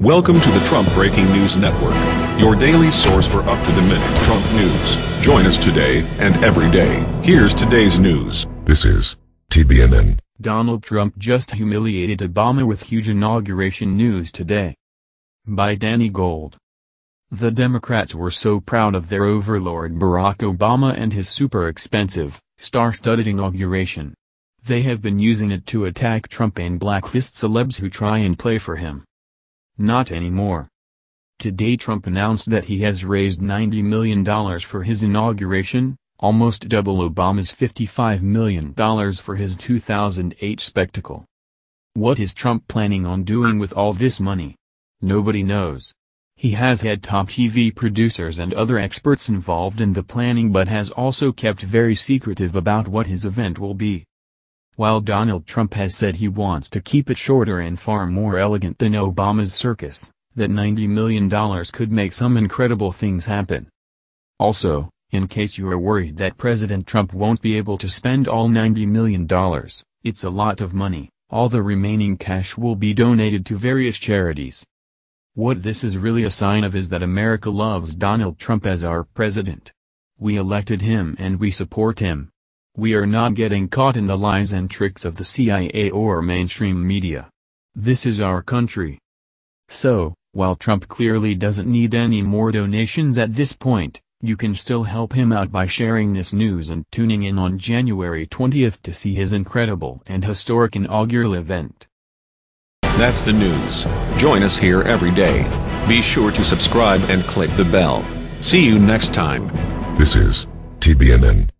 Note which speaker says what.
Speaker 1: Welcome to the Trump Breaking News Network, your daily source for up-to-the-minute Trump news. Join us today and every day. Here's today's news.
Speaker 2: This is TBNN.
Speaker 3: Donald Trump just humiliated Obama with huge inauguration news today. By Danny Gold. The Democrats were so proud of their overlord Barack Obama and his super expensive, star-studded inauguration. They have been using it to attack Trump and blacklist celebs who try and play for him. Not anymore. Today Trump announced that he has raised $90 million for his inauguration, almost double Obama's $55 million for his 2008 spectacle. What is Trump planning on doing with all this money? Nobody knows. He has had top TV producers and other experts involved in the planning but has also kept very secretive about what his event will be. While Donald Trump has said he wants to keep it shorter and far more elegant than Obama's circus, that $90 million could make some incredible things happen. Also, in case you are worried that President Trump won't be able to spend all $90 million, it's a lot of money, all the remaining cash will be donated to various charities. What this is really a sign of is that America loves Donald Trump as our president. We elected him and we support him. We are not getting caught in the lies and tricks of the CIA or mainstream media. This is our country. So, while Trump clearly doesn't need any more donations at this point, you can still help him out by sharing this news and tuning in on January 20th to see his incredible and historic inaugural event.
Speaker 1: That's the news. Join us here every day. Be sure to subscribe and click the bell. See you next time.
Speaker 2: This is TBNN.